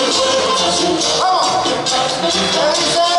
Come on.